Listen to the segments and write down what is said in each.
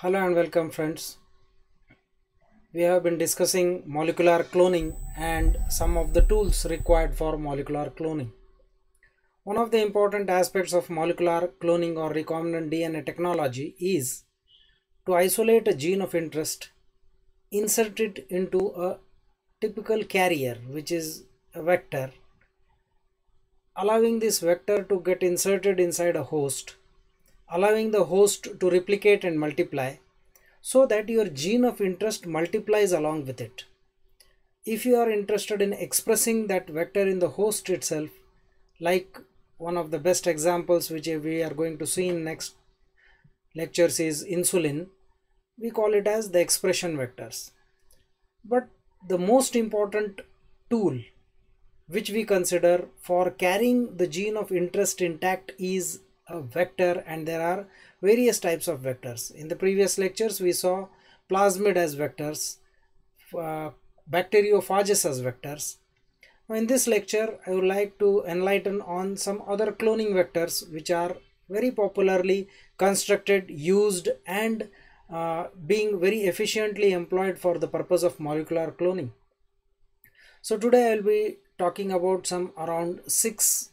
Hello and welcome friends. We have been discussing molecular cloning and some of the tools required for molecular cloning. One of the important aspects of molecular cloning or recombinant DNA technology is to isolate a gene of interest, insert it into a typical carrier which is a vector, allowing this vector to get inserted inside a host allowing the host to replicate and multiply so that your gene of interest multiplies along with it. If you are interested in expressing that vector in the host itself, like one of the best examples which we are going to see in next lectures is insulin, we call it as the expression vectors. But the most important tool which we consider for carrying the gene of interest intact is a vector and there are various types of vectors. In the previous lectures we saw plasmid as vectors, uh, bacteriophages as vectors. Now in this lecture I would like to enlighten on some other cloning vectors which are very popularly constructed, used and uh, being very efficiently employed for the purpose of molecular cloning. So today I will be talking about some around six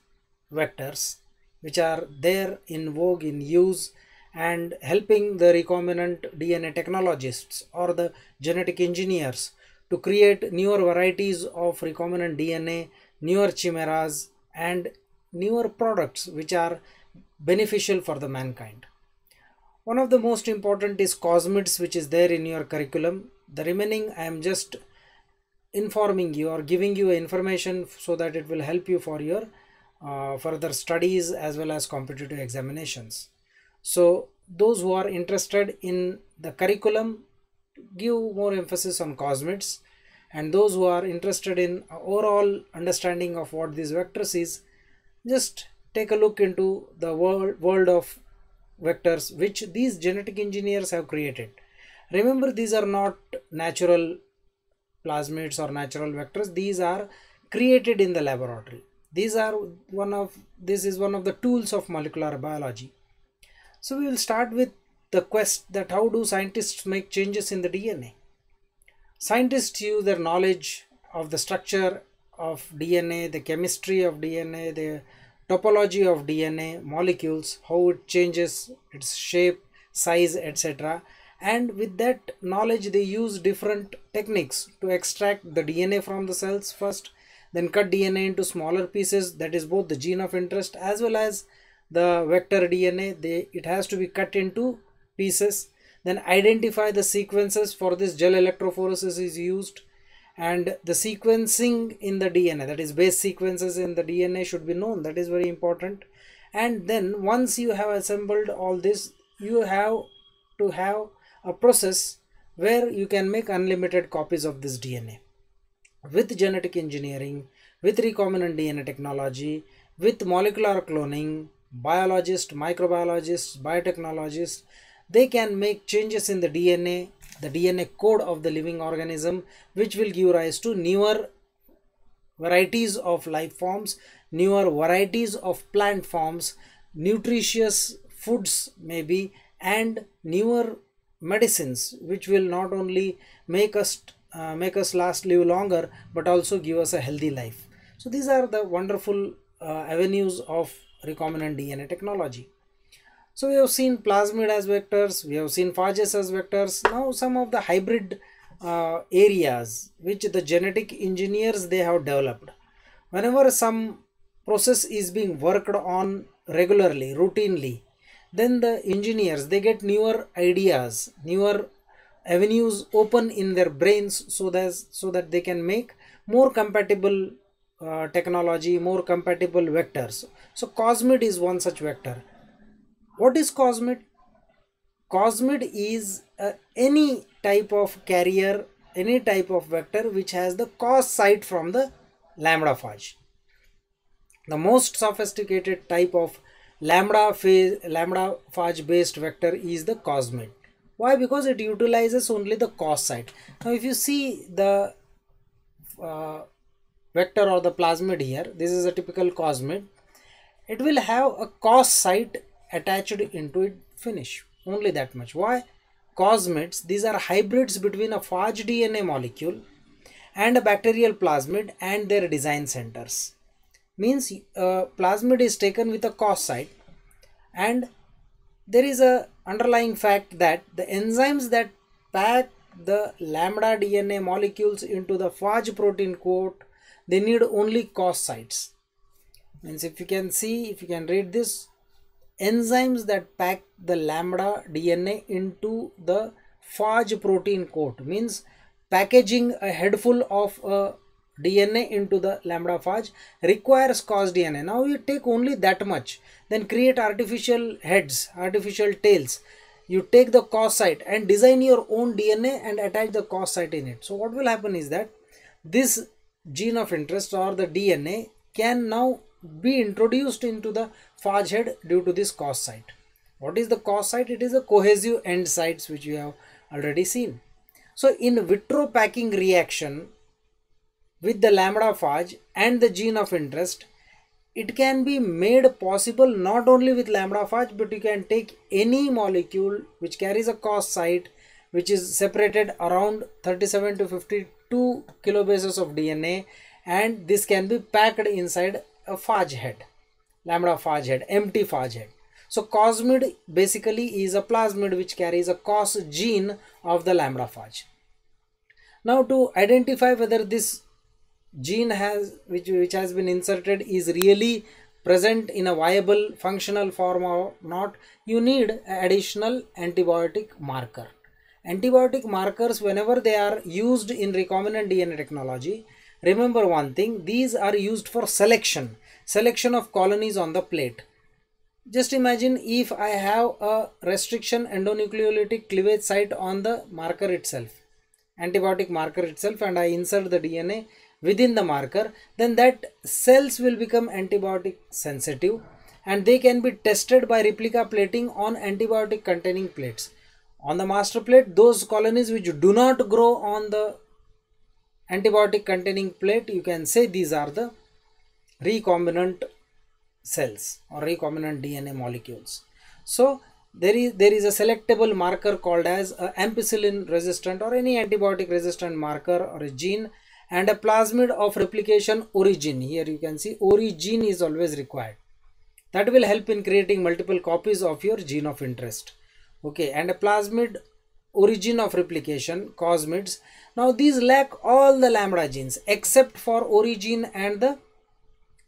vectors which are there in vogue in use and helping the recombinant DNA technologists or the genetic engineers to create newer varieties of recombinant DNA, newer chimeras and newer products which are beneficial for the mankind. One of the most important is cosmids which is there in your curriculum. The remaining I am just informing you or giving you information so that it will help you for your uh, further studies as well as competitive examinations. So those who are interested in the curriculum give more emphasis on cosmids and those who are interested in overall understanding of what these vectors is just take a look into the world, world of vectors which these genetic engineers have created. Remember these are not natural plasmids or natural vectors these are created in the laboratory these are one of this is one of the tools of molecular biology. So we will start with the quest that how do scientists make changes in the dna scientists use their knowledge of the structure of dna the chemistry of dna the topology of dna molecules how it changes its shape size etc and with that knowledge they use different techniques to extract the dna from the cells first then cut DNA into smaller pieces. That is both the gene of interest as well as the vector DNA they it has to be cut into pieces. Then identify the sequences for this gel electrophoresis is used. And the sequencing in the DNA that is base sequences in the DNA should be known. That is very important. And then once you have assembled all this you have to have a process where you can make unlimited copies of this DNA with genetic engineering, with recombinant DNA technology, with molecular cloning, biologists, microbiologists, biotechnologists, they can make changes in the DNA, the DNA code of the living organism, which will give rise to newer varieties of life forms, newer varieties of plant forms, nutritious foods maybe, and newer medicines, which will not only make us uh, make us last live longer but also give us a healthy life. So these are the wonderful uh, avenues of recombinant dna technology. So we have seen plasmid as vectors we have seen phages as vectors. Now some of the hybrid uh, areas which the genetic engineers they have developed. Whenever some process is being worked on regularly routinely then the engineers they get newer ideas newer avenues open in their brains so that so that they can make more compatible uh, technology more compatible vectors. So cosmid is one such vector. What is cosmid? Cosmid is uh, any type of carrier any type of vector which has the cos site from the lambda phage. The most sophisticated type of lambda phase lambda phage based vector is the cosmid why? Because it utilizes only the cos site. Now if you see the uh, vector or the plasmid here this is a typical cosmid. It will have a cos site attached into it finish. Only that much. Why? Cosmids, these are hybrids between a phage DNA molecule and a bacterial plasmid and their design centers. Means uh, plasmid is taken with a cos site and there is a underlying fact that the enzymes that pack the lambda DNA molecules into the phage protein coat they need only cos sites means if you can see if you can read this enzymes that pack the lambda DNA into the phage protein coat means packaging a headful of a DNA into the lambda phage requires cos DNA. Now you take only that much, then create artificial heads, artificial tails. You take the cos site and design your own DNA and attach the cos site in it. So what will happen is that this gene of interest or the DNA can now be introduced into the phage head due to this cos site. What is the cos site? It is a cohesive end sites which you have already seen. So in vitro packing reaction with the lambda phage and the gene of interest, it can be made possible not only with lambda phage but you can take any molecule which carries a cos site which is separated around 37 to 52 kilobases of DNA and this can be packed inside a phage head, lambda phage head, empty phage head. So cosmid basically is a plasmid which carries a cos gene of the lambda phage. Now to identify whether this gene has which, which has been inserted is really present in a viable functional form or not, you need additional antibiotic marker. Antibiotic markers whenever they are used in recombinant DNA technology, remember one thing these are used for selection selection of colonies on the plate just imagine if i have a restriction endonucleolytic cleavage site on the marker itself antibiotic marker itself and i insert the dna within the marker then that cells will become antibiotic sensitive and they can be tested by replica plating on antibiotic containing plates on the master plate those colonies which do not grow on the antibiotic containing plate you can say these are the recombinant cells or recombinant DNA molecules. So there is there is a selectable marker called as a ampicillin resistant or any antibiotic resistant marker or a gene and a plasmid of replication origin. Here you can see origin is always required. That will help in creating multiple copies of your gene of interest. Okay and a plasmid origin of replication cosmids. Now these lack all the lambda genes except for origin and the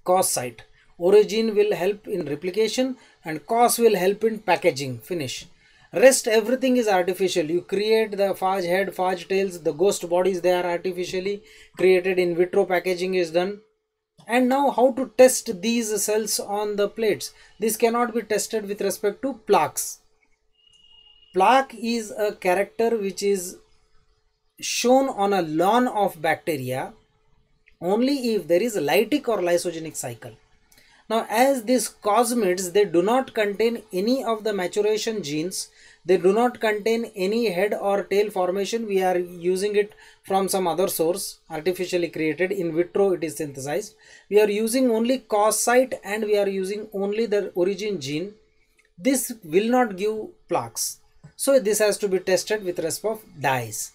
cos site. Origin will help in replication and cos will help in packaging. Finish rest everything is artificial. You create the phage head phage tails the ghost bodies they are artificially created in vitro packaging is done. And now how to test these cells on the plates? This cannot be tested with respect to plaques. Plaque is a character which is shown on a lawn of bacteria only if there is a lytic or lysogenic cycle. Now as these cosmids they do not contain any of the maturation genes they do not contain any head or tail formation. We are using it from some other source artificially created. In vitro it is synthesized. We are using only cos site and we are using only the origin gene. This will not give plaques. So this has to be tested with respect of dyes.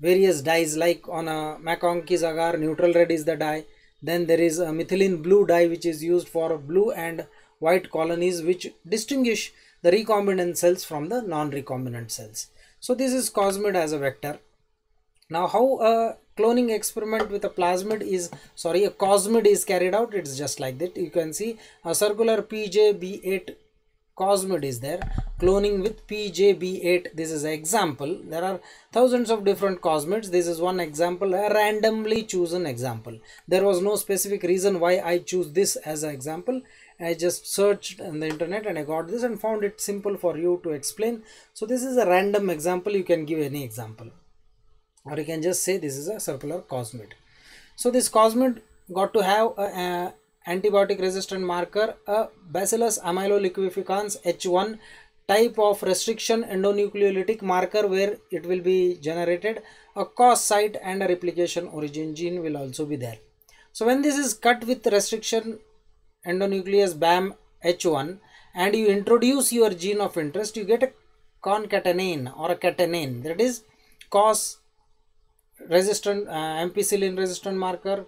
Various dyes like on a MacConkey's agar, neutral red is the dye. Then there is a methylene blue dye which is used for blue and white colonies which distinguish the recombinant cells from the non-recombinant cells. So this is cosmid as a vector. Now how a cloning experiment with a plasmid is, sorry, a cosmid is carried out, it's just like that. You can see a circular PJB8 cosmid is there cloning with pjb8 this is an example there are thousands of different cosmids this is one example a randomly chosen example there was no specific reason why i choose this as an example i just searched on the internet and i got this and found it simple for you to explain. So this is a random example. You can give any example. Or you can just say this is a circular cosmid. So this cosmid got to have a, a antibiotic resistant marker, a Bacillus amyloliqueficans H1 type of restriction endonucleolytic marker where it will be generated, a cos site and a replication origin gene will also be there. So when this is cut with restriction endonuclease BAM H1 and you introduce your gene of interest, you get a concatenane or a catenane. That is cos resistant uh, ampicillin resistant marker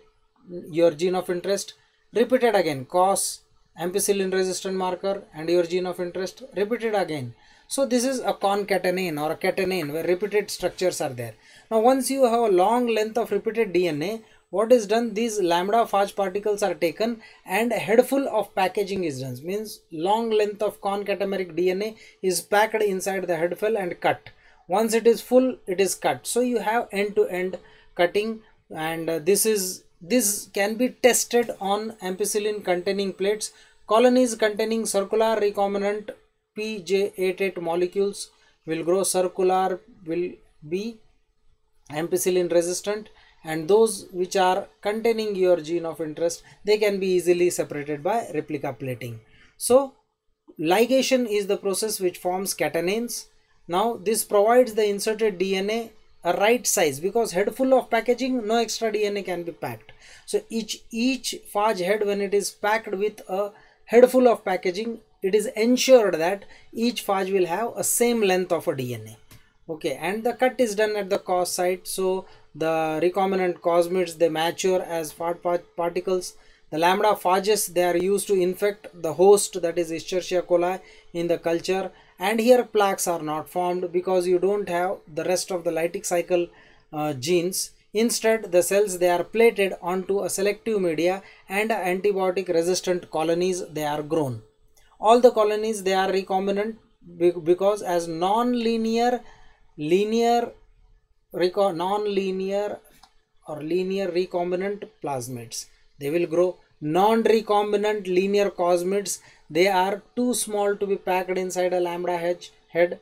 your gene of interest repeated again. Cos ampicillin resistant marker and your gene of interest repeated again. So this is a concatenane or a catenane where repeated structures are there. Now once you have a long length of repeated dna what is done these lambda phage particles are taken and a head full of packaging is done. Means long length of concatenameric dna is packed inside the head full and cut. Once it is full it is cut. So you have end to end cutting and uh, this is this can be tested on ampicillin containing plates colonies containing circular recombinant pj88 molecules will grow circular will be ampicillin resistant and those which are containing your gene of interest they can be easily separated by replica plating. So ligation is the process which forms catenanes. Now this provides the inserted dna a right size because head full of packaging no extra dna can be packed. So each each phage head when it is packed with a head full of packaging it is ensured that each phage will have a same length of a dna okay and the cut is done at the cos site so the recombinant cosmids they mature as particles. The lambda phages they are used to infect the host that is Escherichia coli in the culture. And here plaques are not formed because you don't have the rest of the lytic cycle uh, genes. Instead the cells they are plated onto a selective media and antibiotic resistant colonies they are grown. All the colonies they are recombinant because as non-linear linear non-linear or linear recombinant plasmids. They will grow non-recombinant linear cosmids. They are too small to be packed inside a lambda head.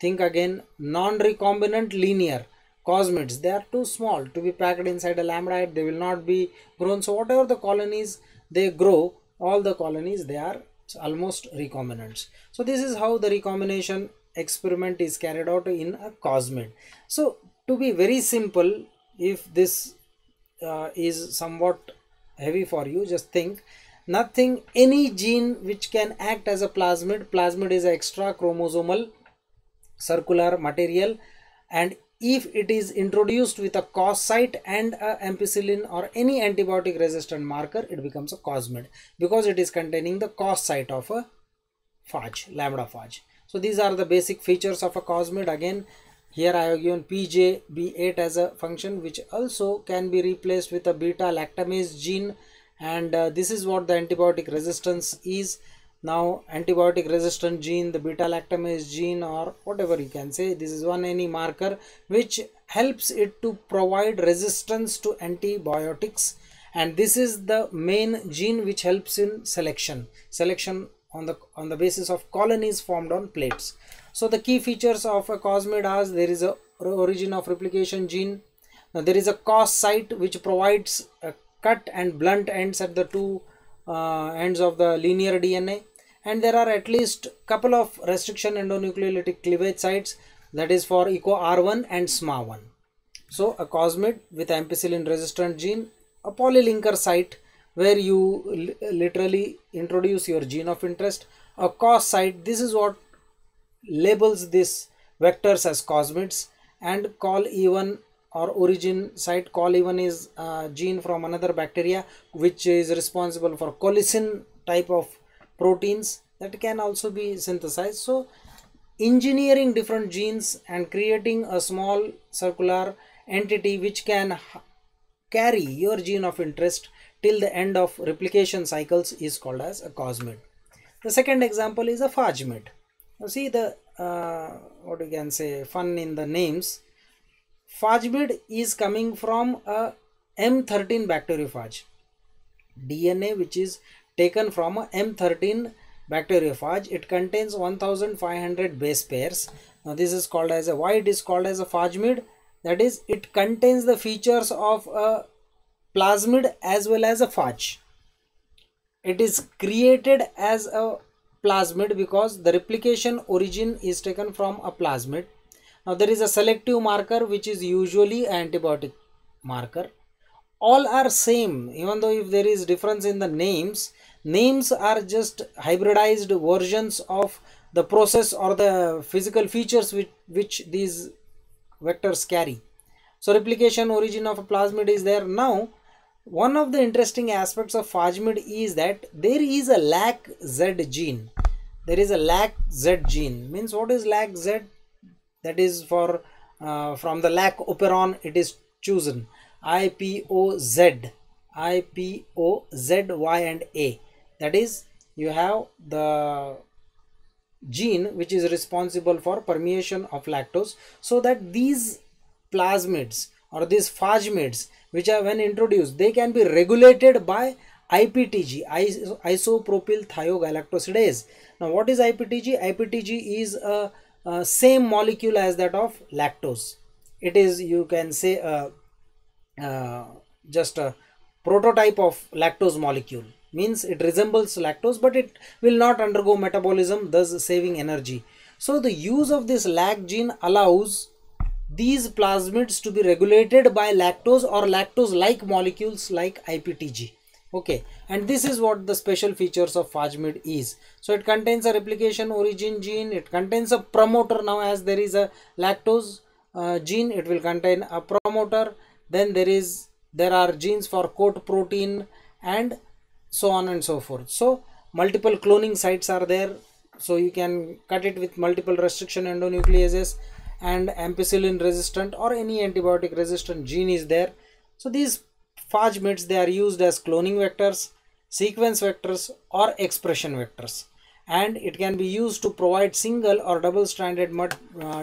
Think again, non-recombinant linear cosmids. They are too small to be packed inside a lambda head. They will not be grown. So whatever the colonies they grow, all the colonies they are almost recombinants. So this is how the recombination experiment is carried out in a cosmid. So to be very simple if this uh, is somewhat heavy for you just think nothing any gene which can act as a plasmid plasmid is extra chromosomal circular material and if it is introduced with a cos site and a ampicillin or any antibiotic resistant marker it becomes a cosmid because it is containing the cos site of a phage lambda phage so these are the basic features of a cosmid. Again here I have given PJB8 as a function which also can be replaced with a beta lactamase gene. And uh, this is what the antibiotic resistance is. Now antibiotic resistant gene, the beta lactamase gene or whatever you can say, this is one any marker which helps it to provide resistance to antibiotics. And this is the main gene which helps in selection, selection on the on the basis of colonies formed on plates. So the key features of a cosmid are there is a origin of replication gene. Now there is a cos site which provides a cut and blunt ends at the two uh, ends of the linear DNA and there are at least couple of restriction endonucleolytic cleavage sites that is for EcoR1 and SMA1. So a cosmid with ampicillin resistant gene, a polylinker site where you literally introduce your gene of interest, a cos site, this is what labels these vectors as cosmids and call even or origin site call even is a gene from another bacteria which is responsible for colicin type of proteins that can also be synthesized. So engineering different genes and creating a small circular entity which can carry your gene of interest till the end of replication cycles is called as a cosmid the second example is a phagemid now see the uh, what you can say fun in the names. Phagemid is coming from a M13 bacteriophage. DNA which is taken from a M13 bacteriophage. It contains 1500 base pairs. Now this is called as a why it is called as a phagemid. That is it contains the features of a plasmid as well as a phage. It is created as a plasmid because the replication origin is taken from a plasmid. Now there is a selective marker which is usually antibiotic marker. All are same even though if there is difference in the names, names are just hybridized versions of the process or the physical features which, which these vectors carry. So replication origin of a plasmid is there. Now one of the interesting aspects of phasmid is that there is a lac Z gene. There is a lac Z gene. Means what is lac Z? That is for uh, from the lac operon it is chosen. I P O Z I P O Z Y and A. That is you have the gene which is responsible for permeation of lactose so that these plasmids or these phasmids which are when introduced they can be regulated by IPTG isopropyl thiogalactosidase. Now what is IPTG? IPTG is a, a, same molecule as that of lactose. It is you can say a, a, just a prototype of lactose molecule means it resembles lactose but it will not undergo metabolism thus saving energy. So the use of this lac gene allows these plasmids to be regulated by lactose or lactose like molecules like IPTG okay and this is what the special features of phasmid is. So it contains a replication origin gene it contains a promoter. Now as there is a lactose uh, gene it will contain a promoter. Then there is there are genes for coat protein and so on and so forth. So multiple cloning sites are there. So you can cut it with multiple restriction endonucleases and ampicillin resistant or any antibiotic resistant gene is there so these phasmids they are used as cloning vectors sequence vectors or expression vectors and it can be used to provide single or double stranded uh,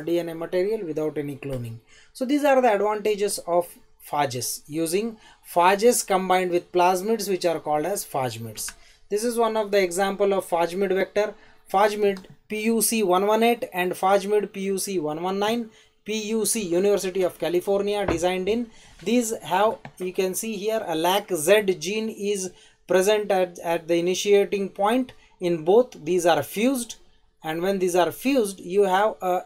DNA material without any cloning so these are the advantages of phages using phages combined with plasmids which are called as phasmids. This is one of the example of phasmid vector. Phasmid PUC 118 and FAJMID PUC 119 PUC University of California designed in. These have you can see here a lac Z gene is present at, at the initiating point in both. These are fused and when these are fused you have a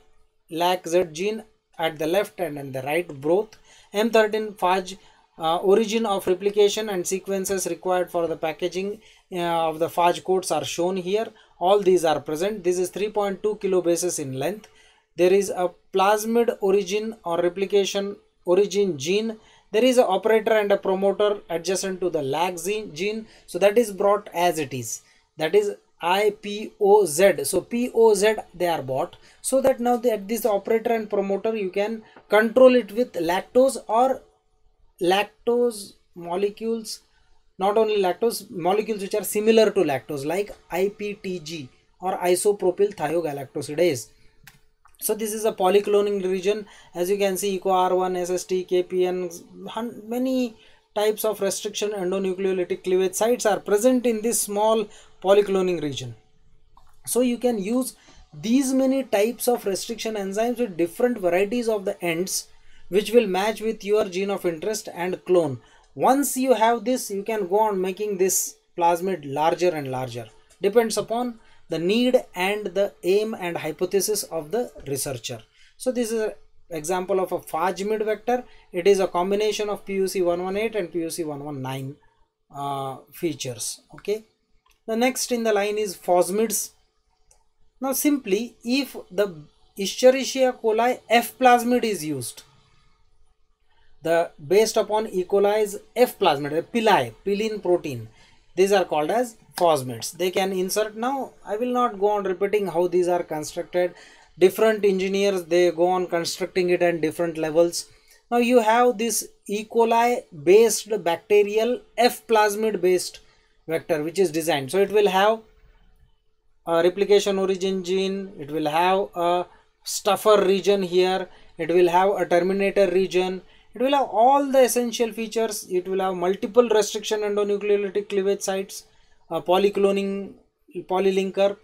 lac Z gene at the left and, in the right both. M13 Faj uh, origin of replication and sequences required for the packaging Uh, of the phage codes are shown here. All these are present. This is 3.2 kilobases in length. There is a plasmid origin or replication origin gene. There is an operator and a promoter adjacent to the lag gene. So that is brought as it is. That is IPOZ. So POZ they are bought. So that now that this operator and promoter you can control it with lactose or lactose molecules not only lactose molecules which are similar to lactose like IPTG or isopropyl thiogalactosidase. So this is a polycloning region as you can see EcoR1, SST, KPN, many types of restriction endonucleolytic cleavage sites are present in this small polycloning region. So you can use these many types of restriction enzymes with different varieties of the ends which will match with your gene of interest and clone. Once you have this, you can go on making this plasmid larger and larger. Depends upon the need and the aim and hypothesis of the researcher. So this is an example of a phasmid vector. It is a combination of PUC 118 and PUC 119 uh, features. Okay. The next in the line is phosmids. Now simply if the Escherichia coli F plasmid is used, the based upon E. coli's F plasmid, pili, pilin protein, these are called as phosmids. They can insert now. I will not go on repeating how these are constructed. Different engineers they go on constructing it at different levels. Now you have this E. coli based bacterial F plasmid based vector which is designed. So it will have a replication origin gene, it will have a stuffer region here, it will have a terminator region, it will have all the essential features. It will have multiple restriction endonucleolytic cleavage sites, a polycloning polylinker.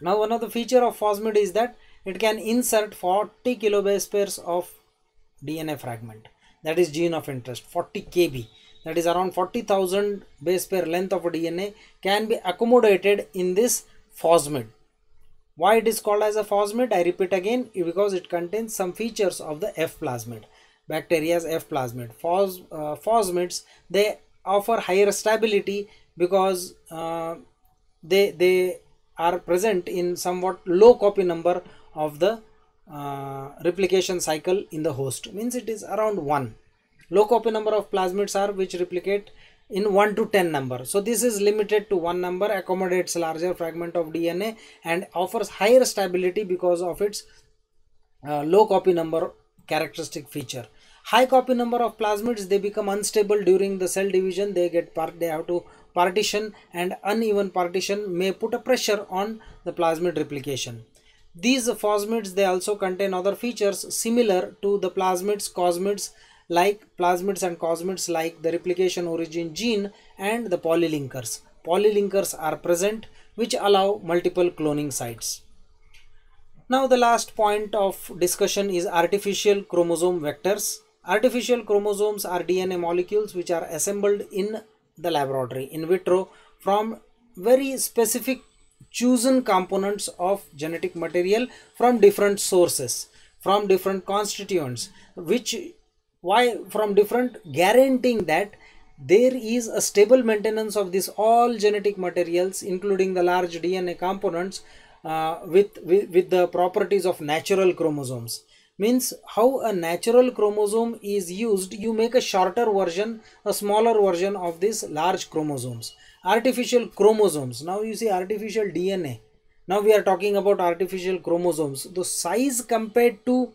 Now one of the feature of phosmid is that it can insert 40 kilobase pairs of DNA fragment. That is gene of interest 40 kb that is around 40,000 base pair length of DNA can be accommodated in this phosmid. Why it is called as a phosmid? I repeat again because it contains some features of the F plasmid. Bacteria's F plasmid. Phos, uh, phosmids they offer higher stability because uh, they they are present in somewhat low copy number of the uh, replication cycle in the host. Means it is around 1 low copy number of plasmids are which replicate in 1 to 10 number. So this is limited to one number accommodates larger fragment of dna and offers higher stability because of its uh, low copy number characteristic feature high copy number of plasmids they become unstable during the cell division. They get part they have to partition and uneven partition may put a pressure on the plasmid replication. These phosmids they also contain other features similar to the plasmids cosmids like plasmids and cosmids like the replication origin gene and the polylinkers. Polylinkers are present which allow multiple cloning sites. Now the last point of discussion is artificial chromosome vectors Artificial chromosomes are DNA molecules which are assembled in the laboratory in vitro from very specific chosen components of genetic material from different sources from different constituents which why from different guaranteeing that there is a stable maintenance of this all genetic materials including the large dna components uh, with, with with the properties of natural chromosomes means how a natural chromosome is used you make a shorter version a smaller version of this large chromosomes. Artificial chromosomes. Now you see artificial dna now we are talking about artificial chromosomes. The size compared to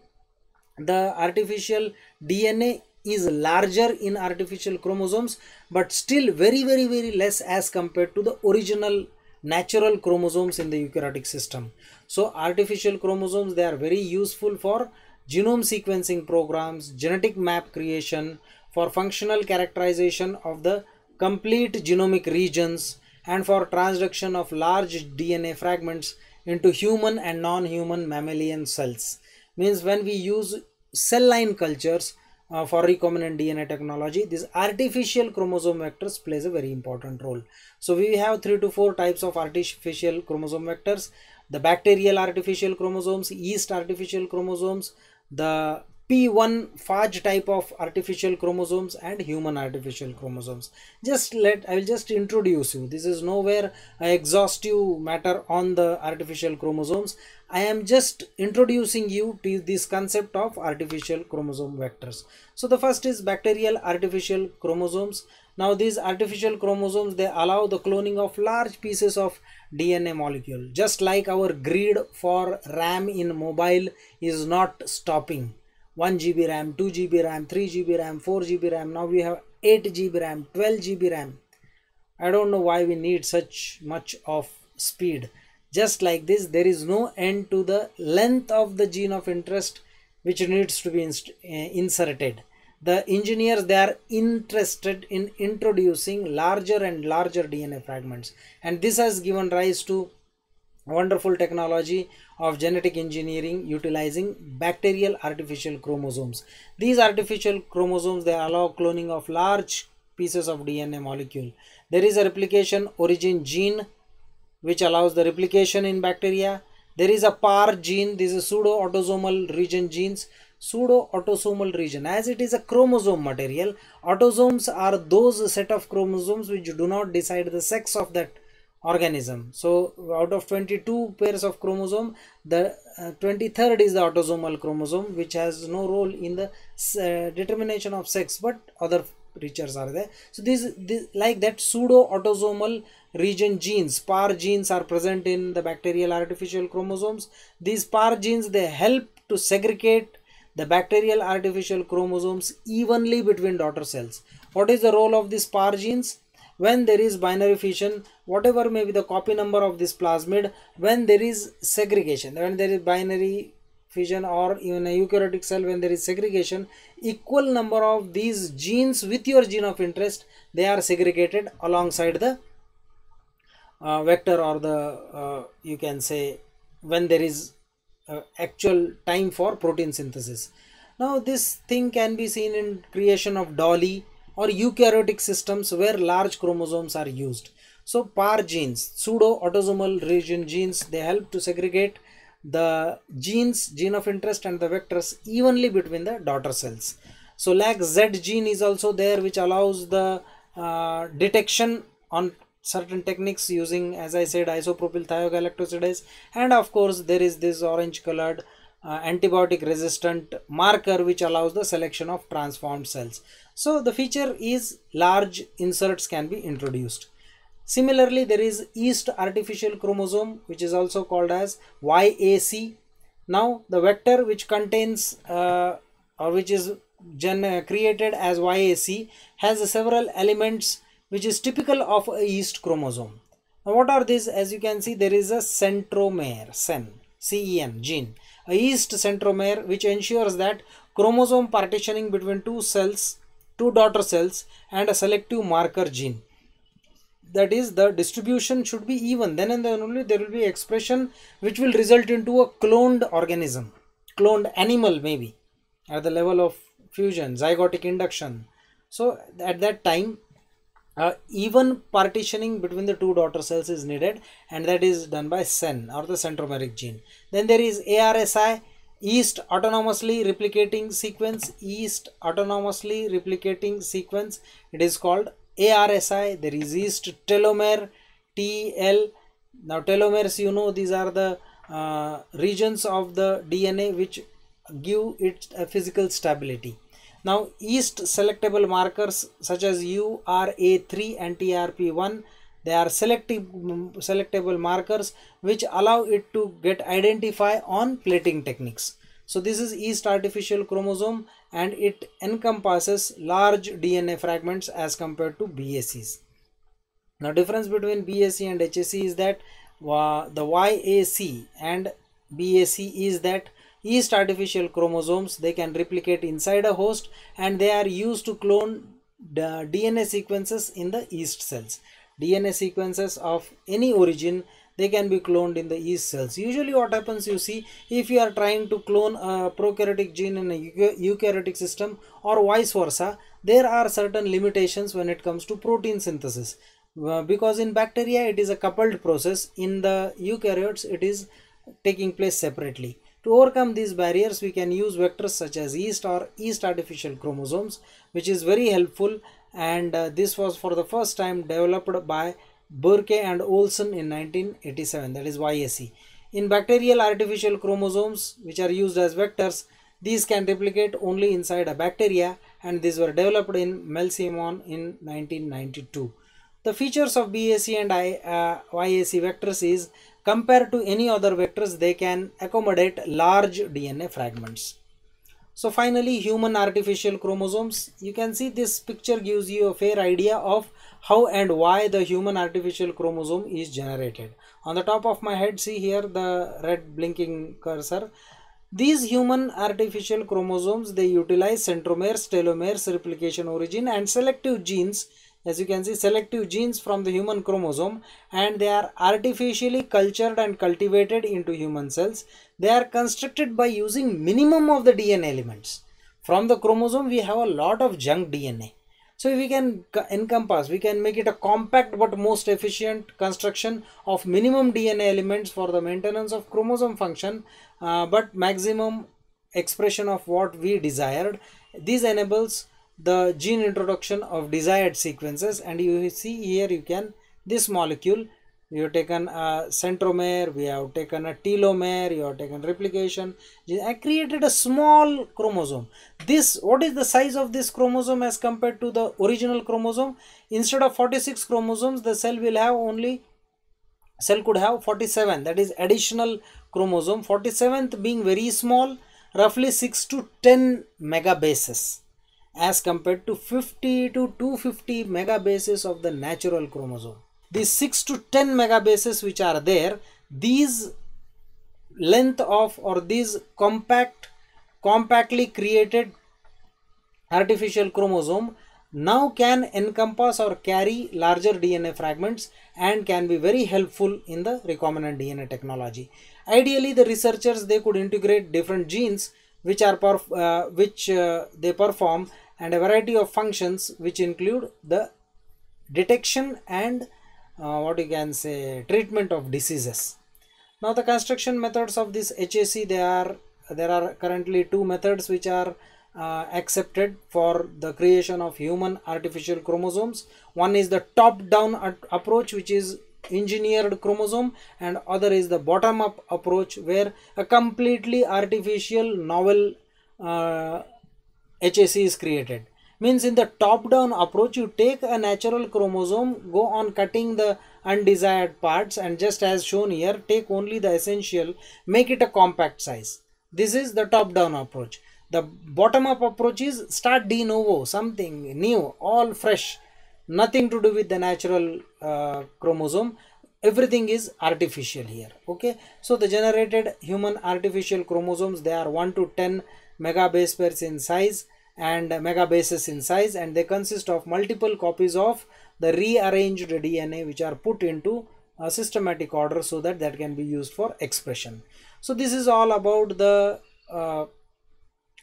the artificial dna is larger in artificial chromosomes but still very very very less as compared to the original natural chromosomes in the eukaryotic system. So artificial chromosomes they are very useful for genome sequencing programs, genetic map creation for functional characterization of the complete genomic regions and for transduction of large DNA fragments into human and non-human mammalian cells. Means when we use cell line cultures uh, for recombinant DNA technology, these artificial chromosome vectors plays a very important role. So we have three to four types of artificial chromosome vectors. The bacterial artificial chromosomes, yeast artificial chromosomes, the P1 phage type of artificial chromosomes and human artificial chromosomes. Just let, I will just introduce you. This is nowhere exhaustive matter on the artificial chromosomes. I am just introducing you to this concept of artificial chromosome vectors. So the first is bacterial artificial chromosomes. Now these artificial chromosomes, they allow the cloning of large pieces of DNA molecule. Just like our greed for RAM in mobile is not stopping. 1 GB RAM, 2 GB RAM, 3 GB RAM, 4 GB RAM. Now we have 8 GB RAM, 12 GB RAM. I don't know why we need such much of speed. Just like this, there is no end to the length of the gene of interest which needs to be eh, inserted the engineers they are interested in introducing larger and larger DNA fragments. And this has given rise to wonderful technology of genetic engineering utilizing bacterial artificial chromosomes. These artificial chromosomes they allow cloning of large pieces of dna molecule. There is a replication origin gene which allows the replication in bacteria. There is a par gene this is pseudo autosomal region genes pseudo autosomal region. As it is a chromosome material autosomes are those set of chromosomes which do not decide the sex of that organism. So out of 22 pairs of chromosome the uh, 23rd is the autosomal chromosome which has no role in the uh, determination of sex but other features are there. So this, this like that pseudo autosomal region genes par genes are present in the bacterial artificial chromosomes. These par genes they help to segregate the bacterial artificial chromosomes evenly between daughter cells. What is the role of these PAR genes? When there is binary fission, whatever may be the copy number of this plasmid, when there is segregation, when there is binary fission or even a eukaryotic cell when there is segregation, equal number of these genes with your gene of interest, they are segregated alongside the uh, vector or the uh, you can say when there is uh, actual time for protein synthesis. Now this thing can be seen in creation of Dolly or eukaryotic systems where large chromosomes are used. So PAR genes, pseudo autosomal region genes, they help to segregate the genes, gene of interest and the vectors evenly between the daughter cells. So like Z gene is also there which allows the uh, detection on certain techniques using as I said isopropyl thiogalactosidase and of course there is this orange colored uh, antibiotic resistant marker which allows the selection of transformed cells. So the feature is large inserts can be introduced. Similarly there is yeast artificial chromosome which is also called as YAC. Now the vector which contains uh, or which is gen created as YAC has several elements which is typical of a yeast chromosome. Now what are these? As you can see there is a centromere, CEN, CEN gene, a yeast centromere which ensures that chromosome partitioning between two cells, two daughter cells and a selective marker gene. That is the distribution should be even then and then only there will be expression which will result into a cloned organism, cloned animal maybe at the level of fusion, zygotic induction. So at that time uh, even partitioning between the two daughter cells is needed and that is done by CEN or the centromeric gene. Then there is ARSI East autonomously replicating sequence East autonomously replicating sequence. It is called ARSI there is yeast telomere TL now telomeres you know these are the uh, regions of the DNA which give it a physical stability now yeast selectable markers such as URA3 and TRP1 they are selective selectable markers which allow it to get identify on plating techniques. So this is yeast artificial chromosome and it encompasses large DNA fragments as compared to BACs. Now difference between BAC and HAC is that uh, the YAC and BAC is that yeast artificial chromosomes they can replicate inside a host and they are used to clone the DNA sequences in the yeast cells. DNA sequences of any origin they can be cloned in the yeast cells. Usually what happens you see if you are trying to clone a prokaryotic gene in a eukaryotic system or vice versa there are certain limitations when it comes to protein synthesis uh, because in bacteria it is a coupled process in the eukaryotes it is taking place separately. To overcome these barriers, we can use vectors such as yeast or yeast artificial chromosomes, which is very helpful and uh, this was for the first time developed by Burke and Olson in 1987, that is YAC. In bacterial artificial chromosomes, which are used as vectors, these can replicate only inside a bacteria and these were developed in Mel Simon in 1992. The features of BAC and I, uh, YAC vectors is compared to any other vectors they can accommodate large DNA fragments. So finally human artificial chromosomes you can see this picture gives you a fair idea of how and why the human artificial chromosome is generated. On the top of my head see here the red blinking cursor. These human artificial chromosomes they utilize centromeres, telomeres, replication origin and selective genes as you can see selective genes from the human chromosome and they are artificially cultured and cultivated into human cells. They are constructed by using minimum of the DNA elements. From the chromosome we have a lot of junk DNA. So we can encompass, we can make it a compact but most efficient construction of minimum DNA elements for the maintenance of chromosome function uh, but maximum expression of what we desired. This enables the gene introduction of desired sequences. And you see here you can this molecule we have taken a centromere we have taken a telomere you have taken replication. I created a small chromosome. This what is the size of this chromosome as compared to the original chromosome? Instead of 46 chromosomes the cell will have only cell could have 47 that is additional chromosome. 47th being very small roughly 6 to 10 megabases as compared to 50 to 250 megabases of the natural chromosome. These 6 to 10 megabases which are there, these length of or these compact, compactly created artificial chromosome now can encompass or carry larger DNA fragments and can be very helpful in the recombinant DNA technology. Ideally, the researchers they could integrate different genes which are uh, which uh, they perform and a variety of functions which include the detection and uh, what you can say treatment of diseases. Now the construction methods of this HAC they are there are currently two methods which are uh, accepted for the creation of human artificial chromosomes one is the top down approach which is engineered chromosome and other is the bottom up approach where a completely artificial novel uh, HSC is created. Means in the top down approach you take a natural chromosome go on cutting the undesired parts and just as shown here take only the essential make it a compact size. This is the top down approach. The bottom up approach is start de novo something new all fresh nothing to do with the natural uh, chromosome. Everything is artificial here okay? So the generated human artificial chromosomes they are 1 to 10 megabase pairs in size and megabases in size and they consist of multiple copies of the rearranged DNA which are put into a systematic order so that that can be used for expression. So this is all about the uh,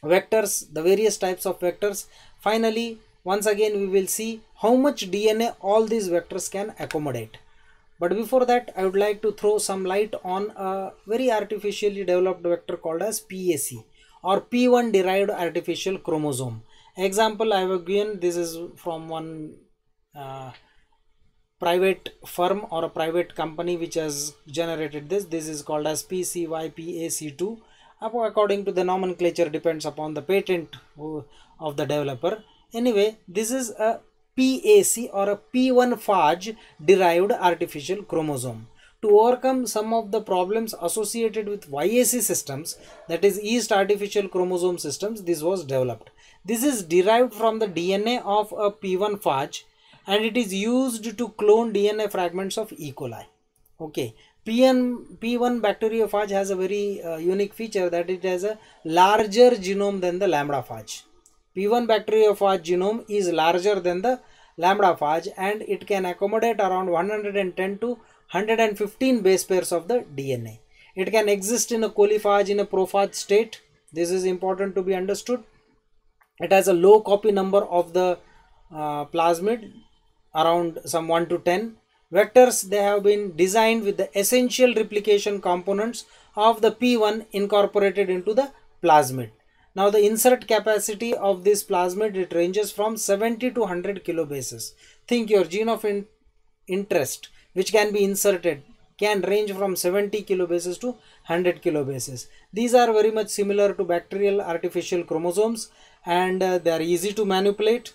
vectors, the various types of vectors. Finally, once again we will see how much DNA all these vectors can accommodate. But before that, I would like to throw some light on a very artificially developed vector called as PAC or P1 derived artificial chromosome. Example I have given this is from one uh, private firm or a private company which has generated this. This is called as PCYPAC2 according to the nomenclature depends upon the patent of the developer. Anyway, this is a PAC or a P1 phage derived artificial chromosome to overcome some of the problems associated with YAC systems, that is yeast artificial chromosome systems, this was developed. This is derived from the DNA of a P1 phage and it is used to clone DNA fragments of E. coli. Okay, PN, P1 bacteriophage has a very uh, unique feature that it has a larger genome than the lambda phage. P1 bacteriophage genome is larger than the lambda phage and it can accommodate around 110 to 115 base pairs of the DNA. It can exist in a coliphage in a prophage state. This is important to be understood. It has a low copy number of the uh, plasmid around some 1 to 10. Vectors they have been designed with the essential replication components of the P1 incorporated into the plasmid. Now the insert capacity of this plasmid it ranges from 70 to 100 kilobases. Think your gene of in interest which can be inserted can range from 70 kilobases to 100 kilobases. These are very much similar to bacterial artificial chromosomes and uh, they are easy to manipulate.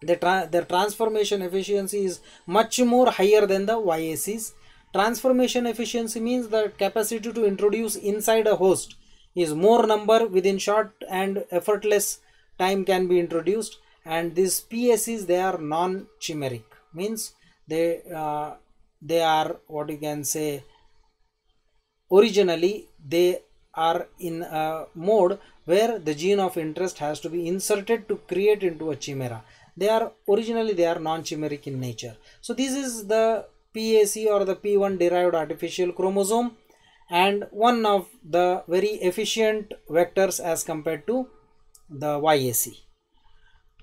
The tra their transformation efficiency is much more higher than the YACs. Transformation efficiency means the capacity to introduce inside a host is more number within short and effortless time can be introduced and these PACs they are non-chimeric means they uh, they are what you can say originally they are in a mode where the gene of interest has to be inserted to create into a chimera they are originally they are non-chimeric in nature so this is the PAC or the P1 derived artificial chromosome and one of the very efficient vectors as compared to the YAC.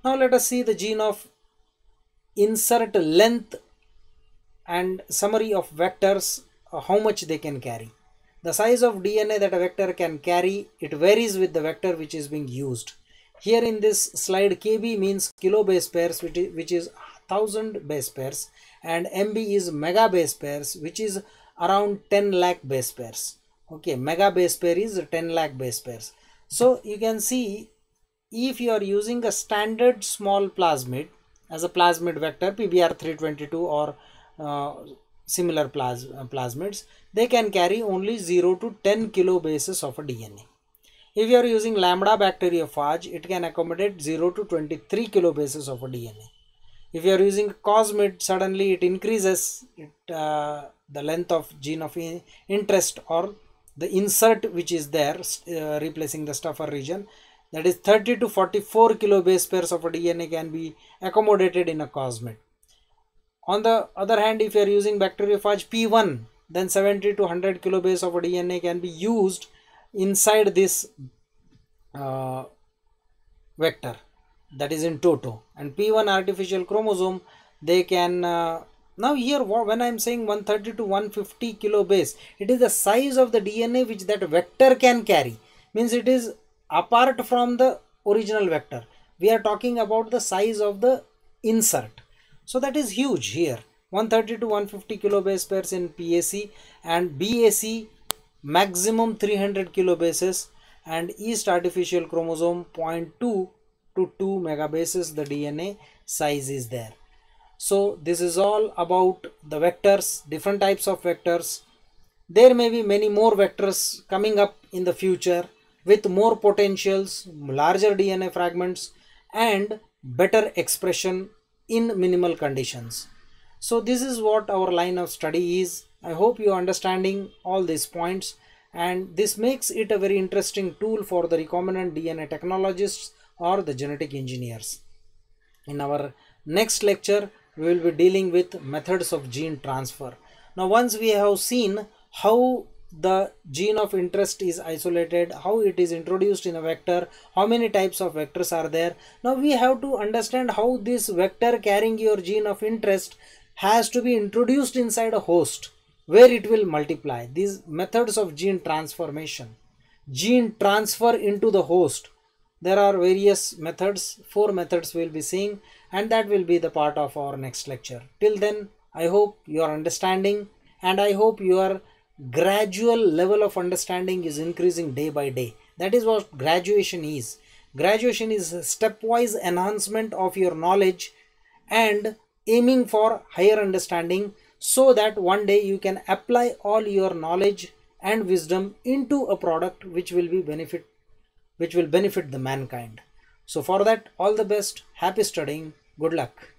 Now let us see the gene of insert length and summary of vectors uh, how much they can carry. The size of DNA that a vector can carry it varies with the vector which is being used. Here in this slide KB means kilo base pairs which is, which is 1000 base pairs and MB is mega base pairs which is around 10 lakh base pairs. Okay, mega base pair is 10 lakh base pairs. So you can see if you are using a standard small plasmid as a plasmid vector PBR322 or similar plas plasmids, they can carry only 0 to 10 kilobases of a DNA. If you are using lambda bacteriophage, it can accommodate 0 to 23 kilobases of a DNA. If you are using cosmid, suddenly it increases it, uh, the length of gene of interest or the insert which is there uh, replacing the stuffer region that is 30 to 44 kilobase pairs of a DNA can be accommodated in a cosmid. On the other hand, if you are using bacteriophage P1, then 70 to 100 kilobase of DNA can be used inside this uh, vector that is in toto. And P1 artificial chromosome they can uh, now here when I am saying 130 to 150 kilobase it is the size of the DNA which that vector can carry. Means it is apart from the original vector. We are talking about the size of the insert so that is huge here 130 to 150 kilobase pairs in PAC and BAC maximum 300 kilobases and East artificial chromosome 0.2 to 2 megabases the DNA size is there. So this is all about the vectors, different types of vectors. There may be many more vectors coming up in the future with more potentials, larger DNA fragments and better expression in minimal conditions. So this is what our line of study is. I hope you are understanding all these points and this makes it a very interesting tool for the recombinant DNA technologists or the genetic engineers. In our next lecture, we will be dealing with methods of gene transfer. Now once we have seen how the gene of interest is isolated, how it is introduced in a vector, how many types of vectors are there. Now we have to understand how this vector carrying your gene of interest has to be introduced inside a host where it will multiply. These methods of gene transformation. Gene transfer into the host. There are various methods, four methods we will be seeing and that will be the part of our next lecture. Till then, I hope you are understanding and I hope your gradual level of understanding is increasing day by day. That is what graduation is. Graduation is a stepwise enhancement of your knowledge and aiming for higher understanding so that one day you can apply all your knowledge and wisdom into a product which will be benefit which will benefit the mankind so for that all the best happy studying good luck